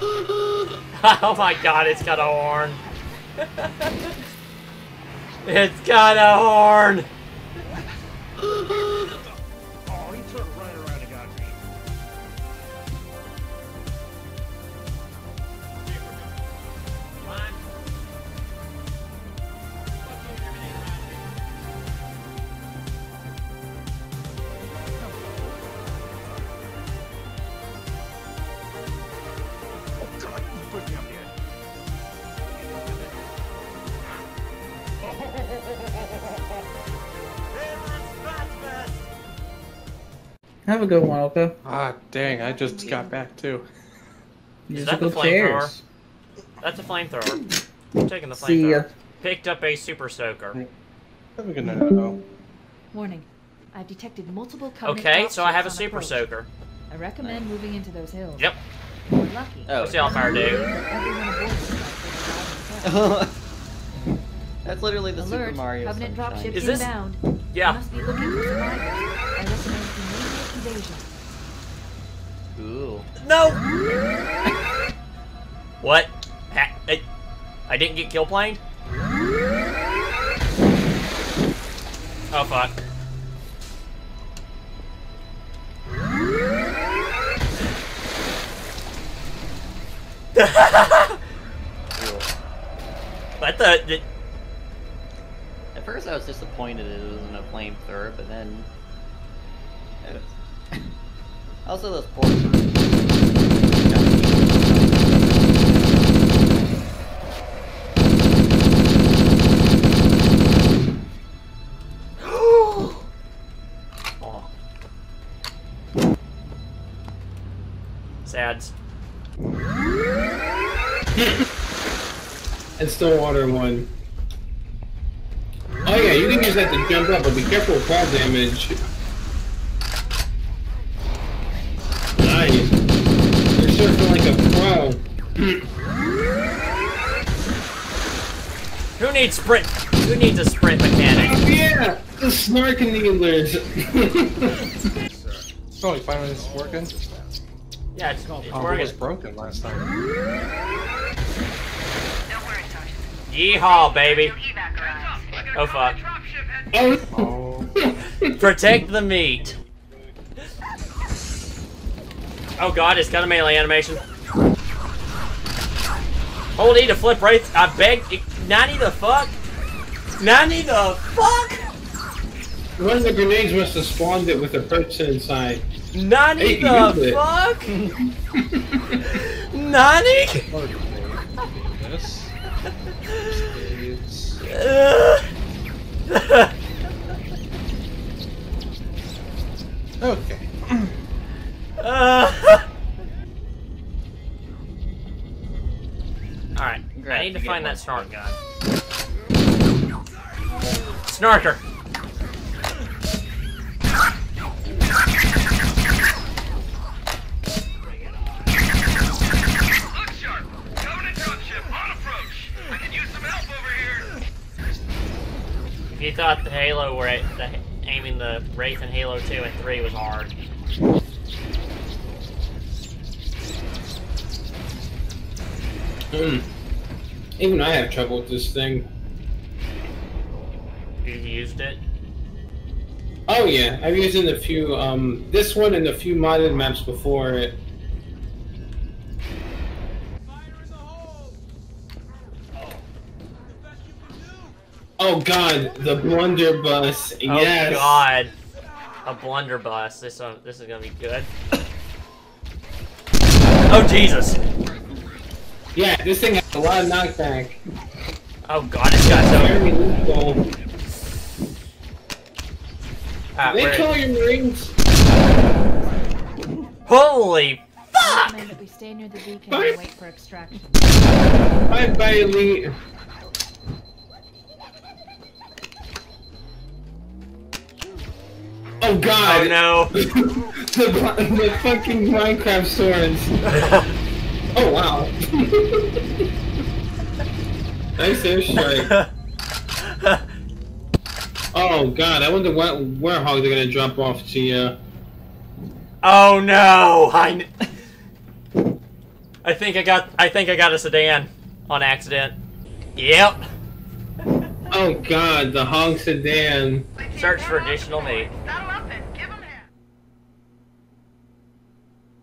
oh my god, it's got a horn. it's got a horn. Have a good one, Oka. Ah, dang, I just got back too. Is that the Musical flamethrower? chairs. That's a flamethrower. I'm taking the See ya. flamethrower. Picked up a super soaker. Have a good night, though. Warning. I've detected multiple covenant Okay, so I have a super approach. soaker. I recommend moving into those hills. Yep. We're lucky. Oh. What's the Hellfire do? Everyone aboard is like they're driving That's literally the Alert, Super Mario Covenant Sunshine. dropship Is this- inbound. You Yeah. must be looking for survivors. Evasion. Ooh. No! what? Ha I, I didn't get kill planed? Oh fuck. I thought that At first I was disappointed it wasn't a flamethrower, but then... it was- also those poor... Oh. Sads. And Stillwater one. Oh yeah, you can use that to jump up, but be careful with fall damage. Nice. You're surfing like a pro. Who needs sprint? Who needs a sprint mechanic? Oh yeah! The snark enablers. Oh, you finally it's working? Yeah, it's, it's Oh, it working. was broken last time. Yeehaw, baby. Oh fuck. Oh, Protect the meat. Oh god, it's got a melee animation. Hold E to flip right. I beg. Nanny the fuck? Nanny the fuck? One of the grenades must have spawned it with a person inside. Nanny Hey, the fuck? Nanny? Okay. Uh. need to find get that snark gun. Snarker! Look sharp! Covenant dropship on approach! I can use some help over here! If you thought the Halo were a- the, aiming the Wraith in Halo 2 and 3 was hard. Hmm. Even I have trouble with this thing. You've used it. Oh yeah, I've used it in a few, um, this one and a few modded maps before it. Oh god, the blunderbuss. Oh yes. Oh god. A blunderbuss. This one, this is gonna be good. Oh Jesus! Yeah, this thing has a lot of knockback. Oh god, it's got so. Very lethal. Ah, They where- call your marines. Holy fuck! That we stay near the beacon Bye. and wait for extraction. Bye bye elite. Oh god! Oh no! the, the fucking Minecraft swords. Oh wow. nice airstrike. Oh god, I wonder what warthogs are gonna drop off to you. oh no! I. I think I got I think I got a sedan on accident. Yep. Oh god, the honk sedan. Search for additional meat. Saddle up and give 'em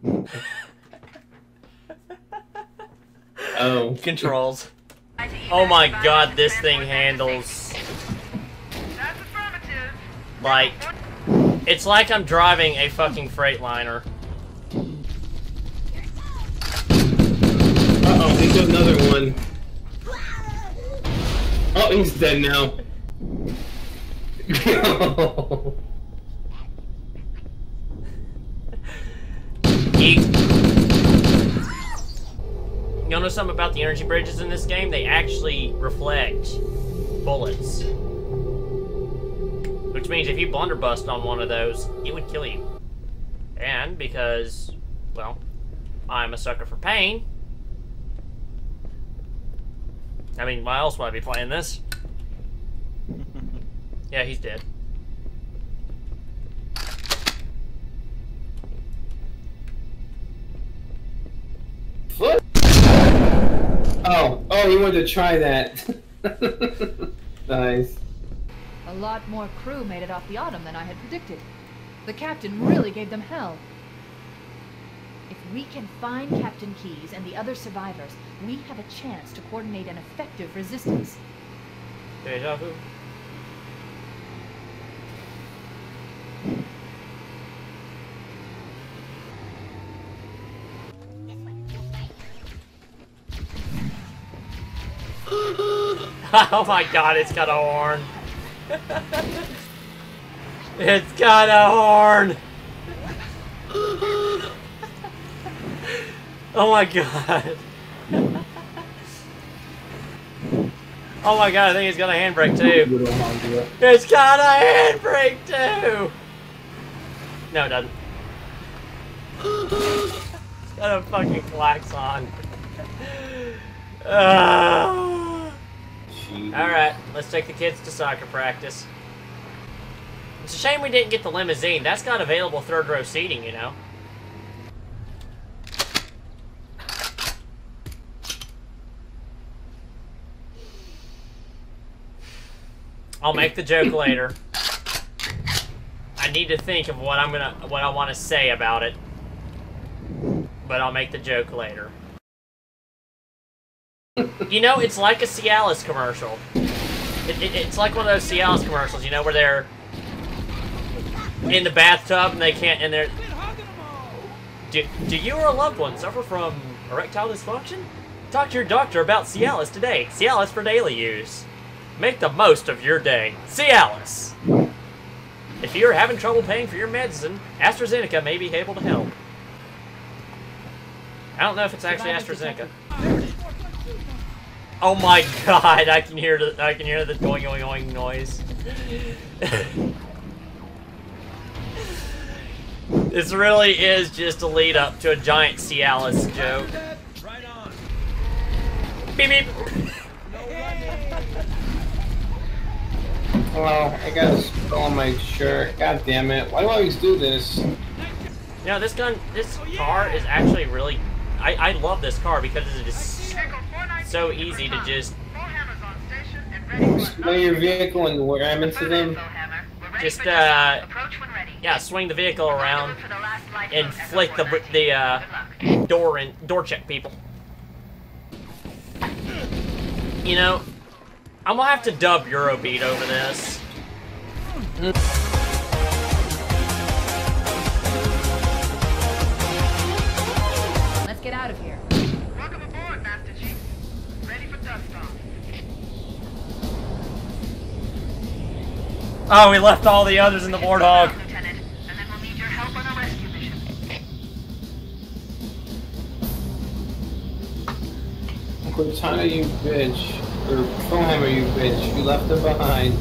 hell. Oh. Controls. Oh my god, this thing handles That's like it's like I'm driving a fucking Freightliner. Uh oh, he's got another one. Oh, he's dead now. Eat. You know something about the energy bridges in this game? They actually reflect bullets. Which means if you blunderbust on one of those, it would kill you. And because, well, I'm a sucker for pain. I mean, why else would I be playing this? yeah, he's dead. Oh, oh, you wanted to try that. nice. A lot more crew made it off the Autumn than I had predicted. The captain really gave them hell. If we can find Captain Keyes and the other survivors, we have a chance to coordinate an effective resistance. Deja vu. oh my god, it's got a horn. it's got a horn. oh my god. Oh my god, I think it's got a handbrake too. It's got a handbrake too! No, it doesn't. it's got a fucking klaxon. Ah. Alright, let's take the kids to soccer practice. It's a shame we didn't get the limousine. That's got available third row seating, you know. I'll make the joke later. I need to think of what I'm gonna what I want to say about it. But I'll make the joke later. You know, it's like a Cialis commercial. It, it, it's like one of those Cialis commercials, you know, where they're in the bathtub and they can't, and they're. Do, do you or a loved one suffer from erectile dysfunction? Talk to your doctor about Cialis today. Cialis for daily use. Make the most of your day. Cialis! If you're having trouble paying for your medicine, AstraZeneca may be able to help. I don't know if it's actually AstraZeneca. Oh my god, I can hear the I can hear the going going going noise. this really is just a lead up to a giant Cialis joke. Beep beep. Oh, I got a spill on my shirt. God damn it. Why do I always do this? Yeah, this gun, this car is actually really. I, I love this car because it is Vehicle 419 so easy to just Full hammers on station and ready for Smell your vehicle and ram into them. Just, uh, yeah swing the vehicle around and flick the the uh, door and door check people. You know, I'm gonna have to dub Eurobeat over this. Let's get out of here. Oh, we left all the others in the Warthog. Lieutenant, and. Cortana, you bitch. Or Foehammer, you bitch. You left them behind.